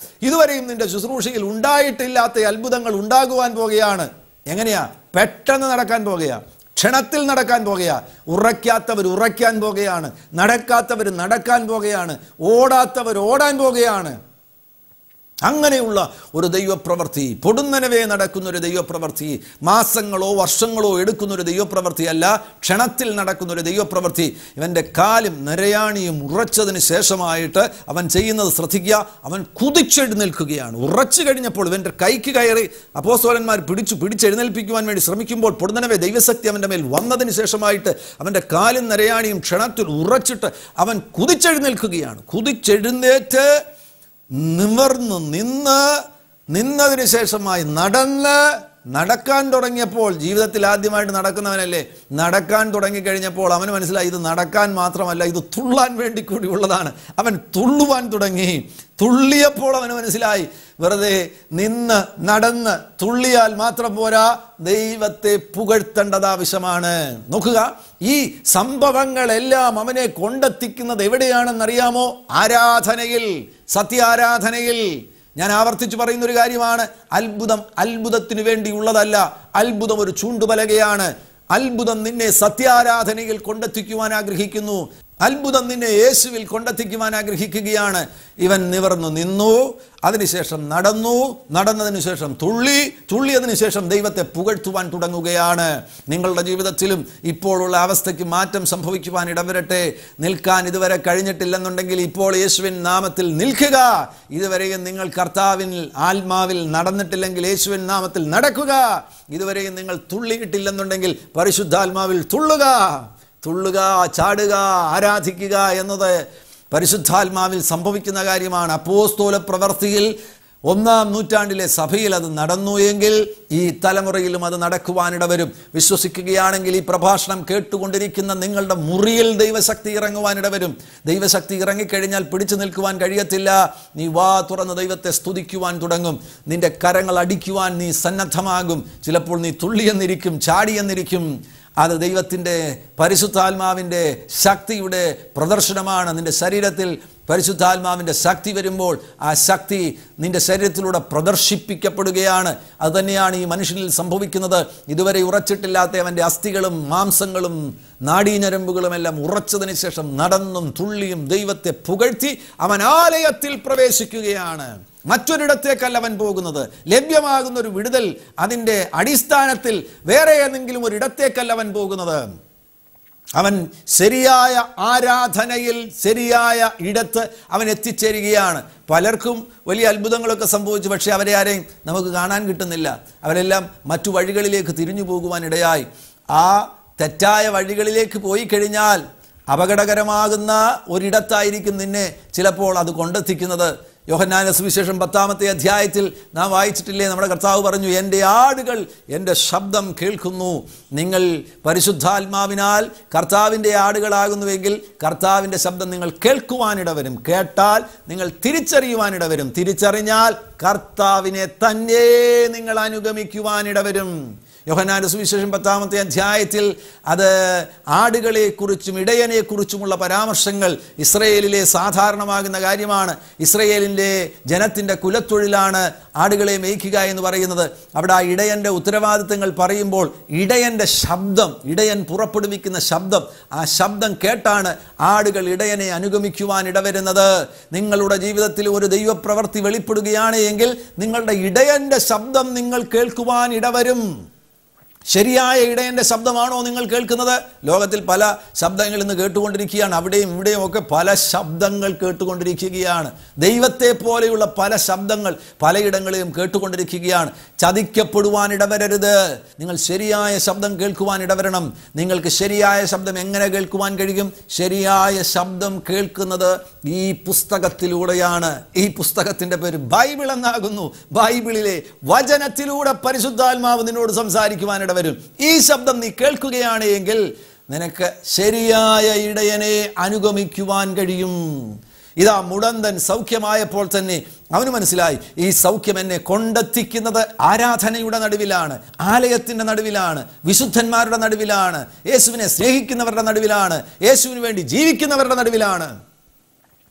ഇതുവരെയും നിന്റെ ശുശ്രൂഷയിൽ ഉണ്ടായിട്ടില്ലാത്ത അത്ഭുതങ്ങൾ ഉണ്ടാകുവാൻ പോകുകയാണ്. എങ്ങനെയാ? പെട്ടെന്ന് നടക്കാൻ പോകുകയാണ് ക്ഷണത്തിൽ നടക്കാൻ പോകുകയാ. ഉറയ്ക്കാത്തവർ ഉറയ്ക്കാൻ പോകുകയാണ്. നടക്കാത്തവർ നടക്കാൻ പോകുകയാണ്. ഓടാത്തവർ ഓടാൻ പോകുകയാണ്. അങ്ങനെയുള്ള ഒരു ദൈവപ്രവൃത്തി പൊടുന്നനവേ നടക്കുന്ന ഒരു ദൈവപ്രവൃത്തി മാസങ്ങളോ വർഷങ്ങളോ എടുക്കുന്ന ഒരു ദൈവപ്രവൃത്തിയല്ല ക്ഷണത്തിൽ നടക്കുന്ന ഒരു ദൈവപ്രവൃത്തി ഇവന്റെ കാലും നിരയാണിയും ഉറച്ചതിന് ശേഷമായിട്ട് അവൻ ചെയ്യുന്നത് ശ്രദ്ധിക്കുക അവൻ കുതിച്ചെഴുന്നേൽക്കുകയാണ്. ഉറച്ചു കഴിഞ്ഞപ്പോൾ ഇവന്റെ കൈക്ക് കയറി അപ്പോസ്തോലന്മാർ പിടിച്ചു പിടിച്ചെഴുന്നേൽപ്പിക്കുവാൻ വേണ്ടി ശ്രമിക്കുമ്പോൾ പൊടുന്നനവേ ദൈവശക്തി അവന്റെ മേൽ വന്നതിന് ശേഷമായിട്ട് അവന്റെ കാലും നിരയാണിയും ക്ഷണത്തിൽ ഉറച്ചിട്ട് അവൻ കുതിച്ചെഴുന്നേൽക്കുകയാണ്. കുതിച്ചെഴുന്നേറ്റ് നിവർന്ന് നിന്ന് നിന്നതിന് ശേഷമായി നടന്ന് നടക്കാൻ തുടങ്ങിയപ്പോൾ ജീവിതത്തിൽ ആദ്യമായിട്ട് നടക്കുന്നവനല്ലേ? നടക്കാൻ തുടങ്ങിക്കഴിഞ്ഞപ്പോൾ അവന് മനസ്സിലായി ഇത് നടക്കാൻ മാത്രമല്ല ഇത് തുള്ളാൻ വേണ്ടി കൂടി ഉള്ളതാണ്. അവൻ തുള്ളുവാൻ തുടങ്ങി. തുള്ളിയപ്പോൾ അവന് മനസ്സിലായി വെറുതെ നിന്ന് നടന്ന് തുള്ളിയാൽ മാത്രം പോരാ ദൈവത്തെ പുകഴ്ത്തേണ്ടത് ആവശ്യമാണ്. നോക്കുക ഈ സംഭവങ്ങളെല്ലാം അവനെ കൊണ്ടെത്തിക്കുന്നത് എവിടെയാണെന്നറിയാമോ? ആരാധനയിൽ സത്യാരാധനയിൽ. ഞാൻ ആവർത്തിച്ച് പറയുന്ന ഒരു കാര്യമാണ്. അത്ഭുതം അത്ഭുതത്തിന് വേണ്ടിയുള്ളതല്ല. അത്ഭുതം ഒരു ചൂണ്ടുപലകയാണ്. അത്ഭുതം നിന്നെ സത്യാരാധനയിൽ കൊണ്ടെത്തിക്കുവാൻ ആഗ്രഹിക്കുന്നു. അത്ഭുതം നിന്നെ യേശുവിൽ കൊണ്ടെത്തിക്കുവാൻ ആഗ്രഹിക്കുകയാണ്. ഇവൻ നിവർന്നു നിന്നു അതിനുശേഷം നടന്നു നടന്നതിന് ശേഷം തുള്ളി തുള്ളിയതിനു ശേഷം ദൈവത്തെ പുകഴ്ത്തുവാൻ തുടങ്ങുകയാണ്. നിങ്ങളുടെ ജീവിതത്തിലും ഇപ്പോഴുള്ള അവസ്ഥയ്ക്ക് മാറ്റം സംഭവിക്കുവാൻ ഇടവരട്ടെ. നിൽക്കാൻ ഇതുവരെ കഴിഞ്ഞിട്ടില്ലെന്നുണ്ടെങ്കിൽ ഇപ്പോൾ യേശുവിൻ നാമത്തിൽ നിൽക്കുക. ഇതുവരെയും നിങ്ങൾ കർത്താവിൻ ആത്മാവിൽ നടന്നിട്ടില്ലെങ്കിൽ യേശുവിൻ നാമത്തിൽ നടക്കുക. ഇതുവരെയും നിങ്ങൾ തുള്ളിയിട്ടില്ലെന്നുണ്ടെങ്കിൽ പരിശുദ്ധാത്മാവിൽ തുള്ളുക. തുള്ളുക ചാടുക ആരാധിക്കുക എന്നത് പരിശുദ്ധാത്മാവിൽ സംഭവിക്കുന്ന കാര്യമാണ്. അപ്പോസ്തോല പ്രവർത്തിയിൽ ഒന്നാം നൂറ്റാണ്ടിലെ സഭയിൽ അത് നടന്നു എങ്കിൽ ഈ തലമുറയിലും അത് നടക്കുവാനിട വരും വിശ്വസിക്കുകയാണെങ്കിൽ ഈ പ്രഭാഷണം കേട്ടുകൊണ്ടിരിക്കുന്ന നിങ്ങളുടെ മുറിയിൽ ദൈവശക്തി ഇറങ്ങുവാനിട വരും ദൈവശക്തി ഇറങ്ങിക്കഴിഞ്ഞാൽ പിടിച്ചു നിൽക്കുവാൻ കഴിയത്തില്ല. നീ വാ തുറന്ന് ദൈവത്തെ സ്തുതിക്കുവാൻ തുടങ്ങും. നിന്റെ കരങ്ങൾ അടിക്കുവാൻ നീ സന്നദ്ധമാകും. ചിലപ്പോൾ നീ തുള്ളിയെന്നിരിക്കും ചാടിയെന്നിരിക്കും. അത് ദൈവത്തിന്റെ പരിശുദ്ധാത്മാവിന്റെ ശക്തിയുടെ പ്രദർശനമാണ്. നിന്റെ ശരീരത്തിൽ പരിശുദ്ധാത്മാവിന്റെ ശക്തി വരുമ്പോൾ ആ ശക്തി നിന്റെ ശരീരത്തിലൂടെ പ്രദർശിപ്പിക്കപ്പെടുകയാണ്. അതുതന്നെയാണ് ഈ മനുഷ്യനിൽ സംഭവിക്കുന്നത്. ഇതുവരെ ഉറച്ചിട്ടില്ലാത്ത അവന്റെ അസ്ഥികളും മാംസങ്ങളും നാഡീഞരമ്പുകളും എല്ലാം ഉറച്ചതിന് ശേഷം നടന്നും തുള്ളിയും ദൈവത്തെ പുകഴ്ത്തി അവൻ ആലയത്തിൽ പ്രവേശിക്കുകയാണ്. മറ്റൊരിടത്തേക്കല്ല അവൻ പോകുന്നത്. ലഭ്യമാകുന്ന ഒരു വിടുതൽ അതിന്റെ അടിസ്ഥാനത്തിൽ വേറെ ഏതെങ്കിലും ഒരു ഇടത്തേക്കല്ല അവൻ പോകുന്നത്. അവൻ ശരിയായ ആരാധനയിൽ ശരിയായ ഇടത്ത് അവൻ എത്തിച്ചേരുകയാണ്. പലർക്കും വലിയ അത്ഭുതങ്ങളൊക്കെ സംഭവിച്ചു. പക്ഷേ അവരെ ആരെയും നമുക്ക് കാണാൻ കിട്ടുന്നില്ല. അവരെല്ലാം മറ്റു വഴികളിലേക്ക് തിരിഞ്ഞു പോകുവാനിടയായി. ആ തെറ്റായ വഴികളിലേക്ക് പോയി കഴിഞ്ഞാൽ അപകടകരമാകുന്ന ഒരിടത്തായിരിക്കും നിന്നെ ചിലപ്പോൾ അത് കൊണ്ടെത്തിക്കുന്നത്. യോഹന്നാന സുവിശേഷം പത്താമത്തെ അധ്യായത്തിൽ നാം വായിച്ചിട്ടില്ലേ? നമ്മുടെ കർത്താവ് പറഞ്ഞു എന്റെ ആടുകൾ എന്റെ ശബ്ദം കേൾക്കുന്നു. നിങ്ങൾ പരിശുദ്ധാത്മാവിനാൽ കർത്താവിന്റെ ആടുകളാകുന്നുവെങ്കിൽ കർത്താവിന്റെ ശബ്ദം നിങ്ങൾ കേൾക്കുവാനിടവരും. കേട്ടാൽ നിങ്ങൾ തിരിച്ചറിയുവാനിടവരും. തിരിച്ചറിഞ്ഞാൽ കർത്താവിനെ തന്നെ നിങ്ങൾ അനുഗമിക്കുവാനിടവരും. യോഹനാന്റെ സുവിശേഷം പത്താമത്തെ അധ്യായത്തിൽ അത് ആടുകളെക്കുറിച്ചും ഇടയനെക്കുറിച്ചുമുള്ള പരാമർശങ്ങൾ ഇസ്രയേലിലെ സാധാരണമാകുന്ന കാര്യമാണ്. ഇസ്രയേലിന്റെ ജനത്തിന്റെ കുലത്തൊഴിലാണ് ആടുകളെ മേയ്ക്കുക എന്ന് പറയുന്നത്. അവിടെ ആ ഇടയന്റെ ഉത്തരവാദിത്തങ്ങൾ പറയുമ്പോൾ ഇടയന്റെ ശബ്ദം ഇടയൻ പുറപ്പെടുവിക്കുന്ന ശബ്ദം ആ ശബ്ദം കേട്ടാണ് ആടുകൾ ഇടയനെ അനുഗമിക്കുവാൻ ഇടവരുന്നത്. നിങ്ങളുടെ ജീവിതത്തിൽ ഒരു ദൈവപ്രവൃത്തി വെളിപ്പെടുകയാണ് എങ്കിൽ നിങ്ങളുടെ ഇടയന്റെ ശബ്ദം നിങ്ങൾ കേൾക്കുവാൻ ഇടവരും. ശരിയായ ഇടയന്റെ ശബ്ദമാണോ നിങ്ങൾ കേൾക്കുന്നത്? ലോകത്തിൽ പല ശബ്ദങ്ങൾ ഇന്ന് കേട്ടുകൊണ്ടിരിക്കുകയാണ്. അവിടെയും ഇവിടെയും ഒക്കെ പല ശബ്ദങ്ങൾ കേട്ടുകൊണ്ടിരിക്കുകയാണ്. ദൈവത്തെ പോലെയുള്ള പല ശബ്ദങ്ങൾ പലയിടങ്ങളിലും കേട്ടുകൊണ്ടിരിക്കുകയാണ്. ചതിക്കപ്പെടുവാൻ ഇടവരരുത്. നിങ്ങൾ ശരിയായ ശബ്ദം കേൾക്കുവാൻ ഇടവരണം. നിങ്ങൾക്ക് ശരിയായ ശബ്ദം എങ്ങനെ കേൾക്കുവാൻ കഴിയും? ശരിയായ ശബ്ദം കേൾക്കുന്നത് ഈ പുസ്തകത്തിലൂടെയാണ്. ഈ പുസ്തകത്തിന്റെ പേര് ബൈബിൾ എന്നാകുന്നു. ബൈബിളിലെ വചനത്തിലൂടെ പരിശുദ്ധാത്മാവ് നിന്നോട് സംസാരിക്കുവാൻ ഇടവരും ഈ ശബ്ദം നീ കേൾക്കുകയാണ് എങ്കിൽ നിനക്ക് ശരിയായ ഇടയനെ അനുഗമിക്കുവാൻ കഴിയും. ഇതാ മുടന്തൻ സൗഖ്യമായപ്പോൾ തന്നെ അവന് മനസ്സിലായി ഈ സൗഖ്യം എന്നെ കൊണ്ടെത്തിക്കുന്നത് ആരാധനയുടെ നടുവിലാണ് ആലയത്തിന്റെ നടുവിലാണ് വിശുദ്ധന്മാരുടെ നടുവിലാണ് യേശുവിനെ സ്നേഹിക്കുന്നവരുടെ നടുവിലാണ് യേശുവിന് വേണ്ടി ജീവിക്കുന്നവരുടെ നടുവിലാണ്.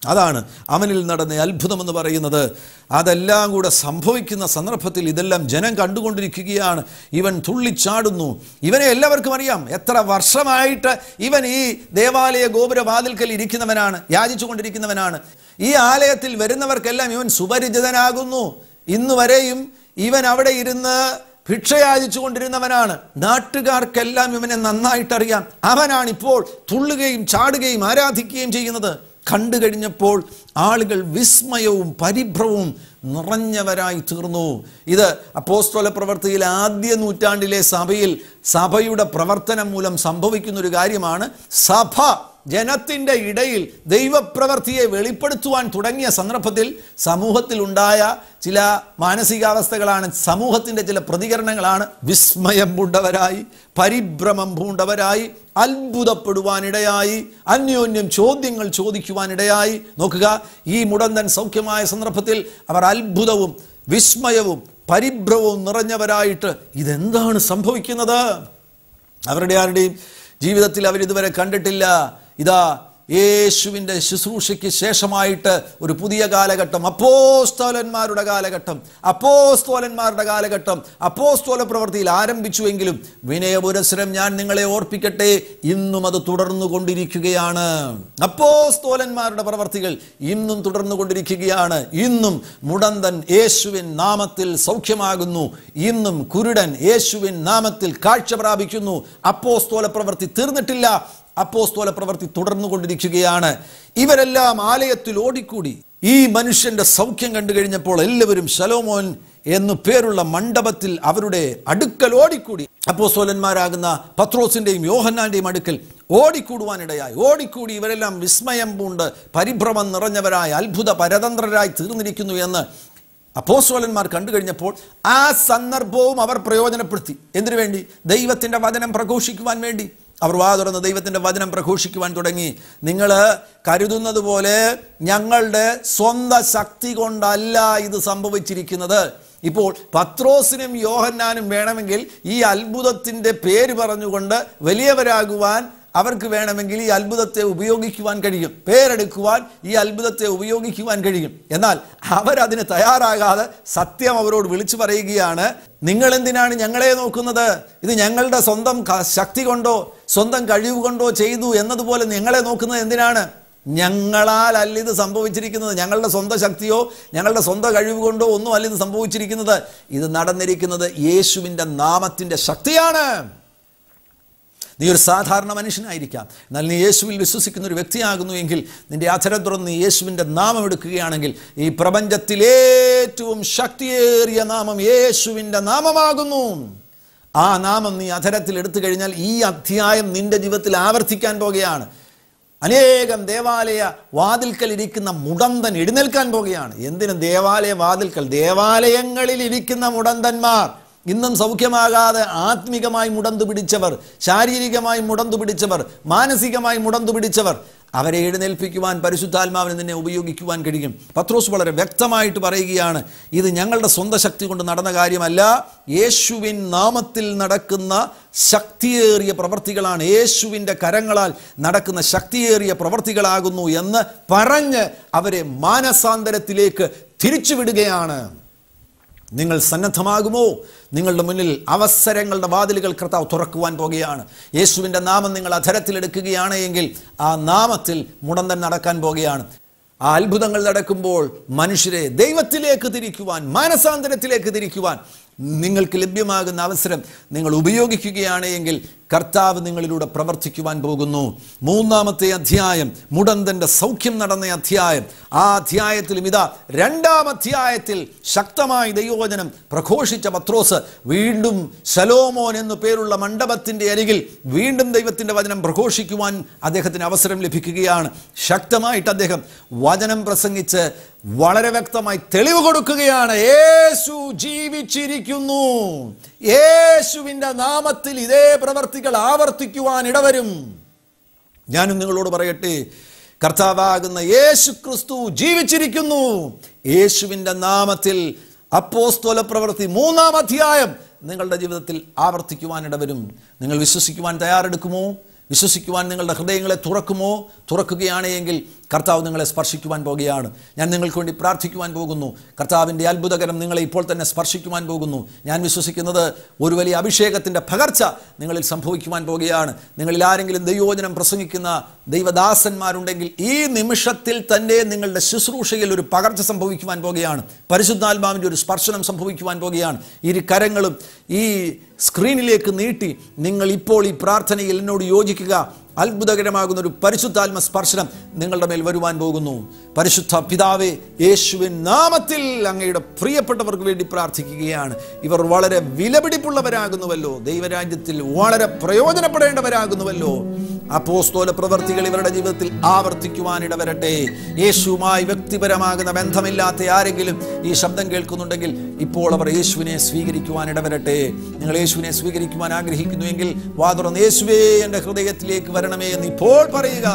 അതാണ് അവനിൽ നടന്ന അത്ഭുതമെന്ന് പറയുന്നത്. അതെല്ലാം കൂടെ സംഭവിക്കുന്ന സന്ദർഭത്തിൽ ഇതെല്ലാം ജനം കണ്ടുകൊണ്ടിരിക്കുകയാണ്. ഇവൻ തുള്ളിച്ചാടുന്നു. ഇവനെ എല്ലാവർക്കും അറിയാം. എത്ര വർഷമായിട്ട് ഇവൻ ഈ ദേവാലയ ഗോപുരവാതിൽക്കൽ ഇരിക്കുന്നവനാണ് യാചിച്ചു കൊണ്ടിരിക്കുന്നവനാണ് ഈ ആലയത്തിൽ വരുന്നവർക്കെല്ലാം ഇവൻ സുപരിചിതനാകുന്നു. ഇന്നു വരെയും ഇവൻ അവിടെ ഇരുന്ന് ഭിക്ഷയാചിച്ചു കൊണ്ടിരുന്നവനാണ് നാട്ടുകാർക്കെല്ലാം ഇവനെ നന്നായിട്ടറിയാം. അവനാണ് ഇപ്പോൾ തുള്ളുകയും ചാടുകയും ആരാധിക്കുകയും ചെയ്യുന്നത്. കണ്ടു കഴിഞ്ഞപ്പോൾ ആളുകൾ വിസ്മയവും പരിഭ്രവും നിറഞ്ഞവരായി തീർന്നു. ഇത് അപ്പോസ്തോല പ്രവർത്തിയിൽ ആദ്യ നൂറ്റാണ്ടിലെ സഭയിൽ സഭയുടെ പ്രവർത്തനം മൂലം സംഭവിക്കുന്ന ഒരു കാര്യമാണ് സഭ. ജനത്തിന്റെ ഇടയിൽ ദൈവപ്രവർത്തിയെ വെളിപ്പെടുത്തുവാൻ തുടങ്ങിയ സന്ദർഭത്തിൽ സമൂഹത്തിൽ ഉണ്ടായ ചില മാനസികാവസ്ഥകളാണ് സമൂഹത്തിന്റെ ചില പ്രതികരണങ്ങളാണ് വിസ്മയം പൂണ്ടവരായി പരിഭ്രമം പൂണ്ടവരായി അത്ഭുതപ്പെടുവാനിടയായി അന്യോന്യം ചോദ്യങ്ങൾ ചോദിക്കുവാനിടയായി. നോക്കുക ഈ മുടന്തൻ സൗഖ്യമായ സന്ദർഭത്തിൽ അവർ അത്ഭുതവും വിസ്മയവും പരിഭ്രമവും നിറഞ്ഞവരായിട്ട് ഇതെന്താണ് സംഭവിക്കുന്നത്? അവരുടെ ആരുടെയും ജീവിതത്തിൽ അവരിതുവരെ കണ്ടിട്ടില്ല. ഇതാ യേശുവിന്റെ ശുശ്രൂഷയ്ക്ക് ശേഷമായിട്ട് ഒരു പുതിയ കാലഘട്ടം അപ്പോസ്തോലന്മാരുടെ കാലഘട്ടം അപ്പോസ്തോലന്മാരുടെ കാലഘട്ടം അപ്പോസ്തോല പ്രവൃത്തിയിൽ ആരംഭിച്ചുവെങ്കിലും വിനയപുരസരം ഞാൻ നിങ്ങളെ ഓർപ്പിക്കട്ടെ ഇന്നും അത് തുടർന്നു കൊണ്ടിരിക്കുകയാണ് അപ്പോസ്തോലന്മാരുടെ പ്രവർത്തികൾ ഇന്നും തുടർന്നു കൊണ്ടിരിക്കുകയാണ് ഇന്നും മുടന്തൻ യേശുവിൻ നാമത്തിൽ സൗഖ്യമാകുന്നു. ഇന്നും കുരുടൻ യേശുവിൻ നാമത്തിൽ കാഴ്ച പ്രാപിക്കുന്നു. അപ്പോസ്തോല പ്രവൃത്തി തീർന്നിട്ടില്ല. അപ്പോസ്തോല പ്രവൃത്തി തുടർന്നു കൊണ്ടിരിക്കുകയാണ്. ഇവരെല്ലാം ആലയത്തിൽ ഓടിക്കൂടി. ഈ മനുഷ്യന്റെ സൗഖ്യം കണ്ടു കഴിഞ്ഞപ്പോൾ എല്ലാവരും ശലോമോൻ എന്നു പേരുള്ള മണ്ഡപത്തിൽ അവരുടെ അടുക്കൽ ഓടിക്കൂടി. അപ്പോസ്തോലന്മാരാകുന്ന പത്രോസിന്റെയും യോഹന്നാന്റെയും അടുക്കൽ ഓടിക്കൂടുവാനിടയായി. ഓടിക്കൂടി ഇവരെല്ലാം വിസ്മയം പൂണ്ട് പരിഭ്രമം നിറഞ്ഞവരായി അത്ഭുത പരതന്ത്രരായി തീർന്നിരിക്കുന്നു എന്ന് അപ്പോസ്വലന്മാർ കണ്ടു കഴിഞ്ഞപ്പോൾ ആ സന്ദർഭവും അവർ പ്രയോജനപ്പെടുത്തി. എന്തിനു വേണ്ടി? ദൈവത്തിന്റെ വചനം പ്രഘോഷിക്കുവാൻ വേണ്ടി. അവർ വാ തുറന്ന് ദൈവത്തിന്റെ വചനം പ്രഘോഷിക്കുവാൻ തുടങ്ങി. നിങ്ങൾ കരുതുന്നത് പോലെ ഞങ്ങളുടെ സ്വന്തം ശക്തി കൊണ്ടല്ല ഇത് സംഭവിച്ചിരിക്കുന്നത്. ഇപ്പോൾ പത്രോസിനും യോഹന്നാനും വേണമെങ്കിൽ ഈ അത്ഭുതത്തിന്റെ പേര് പറഞ്ഞുകൊണ്ട് വലിയവരാകുവാൻ അവർക്ക് വേണമെങ്കിൽ ഈ അത്ഭുതത്തെ ഉപയോഗിക്കുവാൻ കഴിയും. പേരെടുക്കുവാൻ ഈ അത്ഭുതത്തെ ഉപയോഗിക്കുവാൻ കഴിയും. എന്നാൽ അവരതിന് തയ്യാറാകാതെ സത്യം അവരോട് വിളിച്ചു പറയുകയാണ് നിങ്ങൾ എന്തിനാണ് ഞങ്ങളെ നോക്കുന്നത്? ഇത് ഞങ്ങളുടെ സ്വന്തം ശക്തി കൊണ്ടോ സ്വന്തം കഴിവ് കൊണ്ടോ ചെയ്തു എന്നതുപോലെ നിങ്ങളെ നോക്കുന്നത് എന്തിനാണ്? ഞങ്ങളാൽ അല്ല ഇത് സംഭവിച്ചിരിക്കുന്നത്. ഞങ്ങളുടെ സ്വന്തം ശക്തിയോ ഞങ്ങളുടെ സ്വന്തം കഴിവ് കൊണ്ടോ ഒന്നും അല്ല ഇത് സംഭവിച്ചിരിക്കുന്നത്. ഇത് നടന്നിരിക്കുന്നത് യേശുവിന്റെ നാമത്തിന്റെ ശക്തിയാണ്. നീ ഒരു സാധാരണ മനുഷ്യനായിരിക്കാം. എന്നാൽ നീ യേശുവിൽ വിശ്വസിക്കുന്ന ഒരു വ്യക്തിയാകുന്നു എങ്കിൽ നിന്റെ അധരം തുറന്ന് യേശുവിന്റെ നാമം എടുക്കുകയാണെങ്കിൽ ഈ പ്രപഞ്ചത്തിലേറ്റവും ശക്തിയേറിയ നാമം യേശുവിന്റെ നാമമാകുന്നു. ആ നാമം നീ അധരത്തിൽ എടുത്തു കഴിഞ്ഞാൽ ഈ അധ്യായം നിന്റെ ജീവിതത്തിൽ ആവർത്തിക്കാൻ പോകുകയാണ്. അനേകം ദേവാലയ വാതിൽക്കൽ ഇരിക്കുന്ന മുടന്തൻ എഴുന്നേൽക്കാൻ പോകുകയാണ്. എന്തിനും ദേവാലയ വാതിൽക്കൽ? ദേവാലയങ്ങളിൽ ഇരിക്കുന്ന മുടന്തന്മാർ. ഇന്നും സൗഖ്യമാകാതെ ആത്മികമായി മുടന്തു പിടിച്ചവർ ശാരീരികമായി മുടന്തു പിടിച്ചവർ മാനസികമായി മുടന്തു പിടിച്ചവർ അവരെ എഴുന്നേൽപ്പിക്കുവാൻ പരിശുദ്ധാത്മാവിനെ നിന്നെ ഉപയോഗിക്കുവാൻ കഴിയും. പത്രോസ് വളരെ വ്യക്തമായിട്ട് പറയുകയാണ് ഇത് ഞങ്ങളുടെ സ്വന്തം ശക്തി കൊണ്ട് നടന്ന കാര്യമല്ല. യേശുവിൻ നാമത്തിൽ നടക്കുന്ന ശക്തിയേറിയ പ്രവർത്തികളാണ്. യേശുവിന്റെ കരങ്ങളാൽ നടക്കുന്ന ശക്തിയേറിയ പ്രവർത്തികളാകുന്നു എന്ന് പറഞ്ഞ് അവരെ മാനസാന്തരത്തിലേക്ക് തിരിച്ചുവിടുകയാണ്. നിങ്ങൾ സന്നദ്ധമാകുമോ? നിങ്ങളുടെ മുന്നിൽ അവസരങ്ങളുടെ വാതിലുകൾ കർത്താവ് തുറക്കുവാൻ പോകുകയാണ്. യേശുവിന്റെ നാമം നിങ്ങൾ അധരത്തിലെടുക്കുകയാണ് എടുക്കുകയാണെങ്കിൽ ആ നാമത്തിൽ മുടന്തൻ നടക്കാൻ പോകുകയാണ്. ആ അത്ഭുതങ്ങൾ നടക്കുമ്പോൾ മനുഷ്യരെ ദൈവത്തിലേക്ക് തിരിക്കുവാൻ മാനസാന്തരത്തിലേക്ക് തിരിക്കുവാൻ നിങ്ങൾക്ക് ലഭ്യമാകുന്ന അവസരം നിങ്ങൾ ഉപയോഗിക്കുകയാണ് എങ്കിൽ കർത്താവ് നിങ്ങളിലൂടെ പ്രവർത്തിക്കുവാൻ പോകുന്നു. മൂന്നാമത്തെ അധ്യായം മുടന്തന്റെ സൗഖ്യം നടന്ന അധ്യായം. ആ അധ്യായത്തിലും ഇതാ രണ്ടാം അധ്യായത്തിൽ ശക്തമായി ദൈവവചനം പ്രഘോഷിച്ച പത്രോസ് വീണ്ടും ശലോമോൻ എന്നു പേരുള്ള മണ്ഡപത്തിന്റെ അരികിൽ വീണ്ടും ദൈവത്തിന്റെ വചനം പ്രഘോഷിക്കുവാൻ അദ്ദേഹത്തിന് അവസരം ലഭിക്കുകയാണ്. ശക്തമായിട്ട് അദ്ദേഹം വചനം പ്രസംഗിച്ച് വളരെ വ്യക്തമായി തെളിവ് കൊടുക്കുകയാണ്. യേശു ജീവിച്ചിരിക്കുന്നു. യേശുവിന്റെ നാമത്തിൽ ഇതേ പ്രവർത്തികൾ ആവർത്തിക്കുവാൻ ഇടവരും. ഞാനും നിങ്ങളോട് പറയട്ടെ കർത്താവാകുന്ന യേശു ക്രിസ്തു ജീവിച്ചിരിക്കുന്നു. യേശുവിന്റെ നാമത്തിൽ അപ്പോസ്തോല പ്രവൃത്തി മൂന്നാം അധ്യായം നിങ്ങളുടെ ജീവിതത്തിൽ ആവർത്തിക്കുവാൻ ഇടവരും. നിങ്ങൾ വിശ്വസിക്കുവാൻ തയ്യാറെടുക്കുമോ? വിശ്വസിക്കുവാൻ നിങ്ങളുടെ ഹൃദയങ്ങളെ തുറക്കുമോ? തുറക്കുകയാണ് എങ്കിൽ കർത്താവ് നിങ്ങളെ സ്പർശിക്കുവാൻ പോകുകയാണ്. ഞാൻ നിങ്ങൾക്ക് വേണ്ടി പ്രാർത്ഥിക്കുവാൻ പോകുന്നു. കർത്താവിന്റെ അത്ഭുതകരം നിങ്ങളെ ഇപ്പോൾ തന്നെ സ്പർശിക്കുവാൻ പോകുന്നു. ഞാൻ വിശ്വസിക്കുന്നത് ഒരു വലിയ അഭിഷേകത്തിന്റെ പകർച്ച നിങ്ങളിൽ സംഭവിക്കുവാൻ പോകുകയാണ്. നിങ്ങളിൽ ആരെങ്കിലും ദൈവോചനം പ്രസംഗിക്കുന്ന ദൈവദാസന്മാരുണ്ടെങ്കിൽ ഈ നിമിഷത്തിൽ തന്നെ നിങ്ങളുടെ ശുശ്രൂഷയിൽ ഒരു പകർച്ച സംഭവിക്കുവാൻ പോകുകയാണ്. പരിശുദ്ധാത്മാവിന്റെ ഒരു സ്പർശനം സംഭവിക്കുവാൻ പോകുകയാണ്. ഇരു കരങ്ങളും ഈ സ്ക്രീനിലേക്ക് നീട്ടി നിങ്ങൾ ഇപ്പോൾ ഈ പ്രാർത്ഥനയിൽ എന്നോട് യോജിക്കുക. അത്ഭുതകരമാകുന്ന ഒരു പരിശുദ്ധാത്മ സ്പർശനം നിങ്ങളുടെ മേൽ വരുവാൻ പോകുന്നു. പരിശുദ്ധ പിതാവേ യേശുവിൻ നാമത്തിൽ അങ്ങയുടെ പ്രിയപ്പെട്ടവർക്ക് വേണ്ടി പ്രാർത്ഥിക്കുകയാണ്. ഇവർ വളരെ വിലപിടിപ്പുള്ളവരാകുന്നുവല്ലോ. ദൈവരാജ്യത്തിൽ വളരെ പ്രയോജനപ്പെടേണ്ടവരാകുന്നുവല്ലോ. അപ്പോസ്തോല പ്രവർത്തികൾ ഇവരുടെ ജീവിതത്തിൽ ആവർത്തിക്കുവാൻ ഇടവരട്ടെ യേശുവുമായി വ്യക്തിപരമാകുന്ന ബന്ധമില്ലാത്ത ആരെങ്കിലും ഈ ശബ്ദം കേൾക്കുന്നുണ്ടെങ്കിൽ ഇപ്പോൾ അവർ യേശുവിനെ സ്വീകരിക്കുവാൻ ഇടവരട്ടെ നിങ്ങൾ യേശുവിനെ സ്വീകരിക്കുവാൻ ആഗ്രഹിക്കുന്നുവെങ്കിൽ വാതുറന്ന് യേശുവേ എന്റെ ഹൃദയത്തിലേക്ക് വരണമേ എന്ന് ഇപ്പോൾ പറയുക.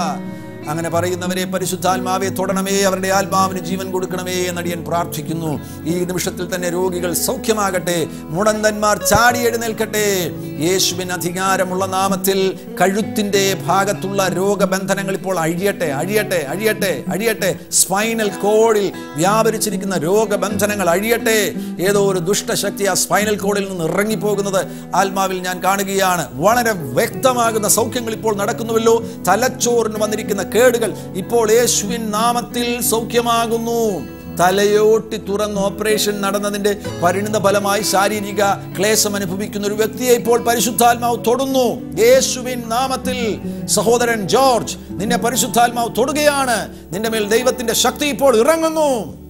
അങ്ങനെ പറയുന്നവരെ പരിശുദ്ധാത്മാവെ തൊടണമേ അവരുടെ ആത്മാവിന് ജീവൻ കൊടുക്കണമേ എന്നടിയൻ പ്രാർത്ഥിക്കുന്നു. ഈ നിമിഷത്തിൽ തന്നെ രോഗികൾ സൗഖ്യമാകട്ടെ മുടന്തന്മാർ ചാടി എഴുന്നേൽക്കട്ടെ. യേശുവിൻ അധികാരമുള്ള നാമത്തിൽ കഴുത്തിന്റെ ഭാഗത്തുള്ള രോഗബന്ധനങ്ങൾ ഇപ്പോൾ അഴിയട്ടെ അഴിയട്ടെ അഴിയട്ടെ അഴിയട്ടെ. സ്പൈനൽ കോഡിൽ വ്യാപരിച്ചിരിക്കുന്ന രോഗബന്ധനങ്ങൾ അഴിയട്ടെ. ഏതോ ഒരു ദുഷ്ടശക്തി ആ സ്പൈനൽ കോഡിൽ നിന്ന് ഇറങ്ങിപ്പോകുന്നത് ആത്മാവിൽ ഞാൻ കാണുകയാണ്. വളരെ വ്യക്തമാകുന്ന സൗഖ്യങ്ങൾ ഇപ്പോൾ നടക്കുന്നുവല്ലോ. തലച്ചോറിന് വന്നിരിക്കുന്ന കേടുകൾ ഇപ്പോൾ യേശുവിൻ നാമത്തിൽ സൗഖ്യമാകുന്നു. തലയോട്ടി തുറന്ന് ഓപ്പറേഷൻ നടന്നതിന്റെ പരിണിത ഫലമായി ശാരീരിക ക്ലേശം അനുഭവിക്കുന്ന ഒരു വ്യക്തിയെ ഇപ്പോൾ പരിശുദ്ധാത്മാവ് തൊടുന്നു. യേശുവിൻ നാമത്തിൽ സഹോദരൻ ജോർജ് നിന്നെ പരിശുദ്ധാത്മാവ് തൊടുകയാണ്. നിന്റെ മേൽ ദൈവത്തിന്റെ ശക്തി ഇപ്പോൾ ഇറങ്ങുന്നു.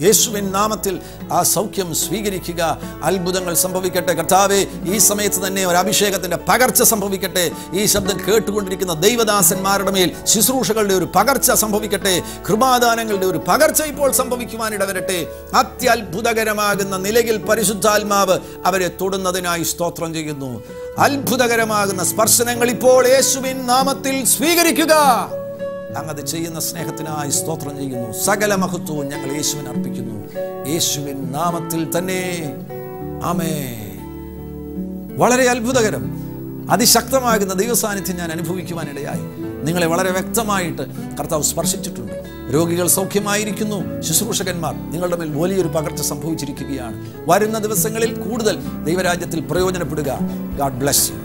യേശുവിൻ നാമത്തിൽ ആ സൗഖ്യം സ്വീകരിക്കുക. അത്ഭുതങ്ങൾ സംഭവിക്കട്ടെ. കർത്താവെ ഈ സമയത്ത് തന്നെ ഒരു അഭിഷേകത്തിന്റെ പകർച്ച സംഭവിക്കട്ടെ. ഈ ശബ്ദം കേട്ടുകൊണ്ടിരിക്കുന്ന ദൈവദാസന്മാരുടെ മേൽ ശുശ്രൂഷകളുടെ ഒരു പകർച്ച സംഭവിക്കട്ടെ. കൃപാദാനങ്ങളുടെ ഒരു പകർച്ച ഇപ്പോൾ സംഭവിക്കുവാൻ ഇടവരട്ടെ. അത്യത്ഭുതകരമാകുന്ന നിലയിൽ പരിശുദ്ധാത്മാവ് അവരെ തൊടുന്നതിനായി സ്തോത്രം ചെയ്യുന്നു. അത്ഭുതകരമാകുന്ന സ്പർശനങ്ങൾ ഇപ്പോൾ യേശുവിൻ നാമത്തിൽ സ്വീകരിക്കുക. അങ്ങത് ചെയ്യുന്ന സ്നേഹത്തിനായി സ്തോത്രം ചെയ്യുന്നു. സകല മഹത്വവും ഞങ്ങൾ യേശുവിന് അർപ്പിക്കുന്നു. യേശുവിൻ നാമത്തിൽ തന്നെ. ആമേ വളരെ അത്ഭുതകരം. അതിശക്തമാകുന്ന ദൈവസാന്നിധ്യം ഞാൻ അനുഭവിക്കുവാനിടയായി. നിങ്ങളെ വളരെ വ്യക്തമായിട്ട് കർത്താവ് സ്പർശിച്ചിട്ടുണ്ട്. രോഗികൾ സൗഖ്യമായിരിക്കുന്നു. ശുശ്രൂഷകന്മാർ നിങ്ങളുടെ മേൽ വലിയൊരു പകർച്ച സംഭവിച്ചിരിക്കുകയാണ്. വരുന്ന ദിവസങ്ങളിൽ കൂടുതൽ ദൈവരാജ്യത്തിൽ പ്രയോജനപ്പെടുക. God bless you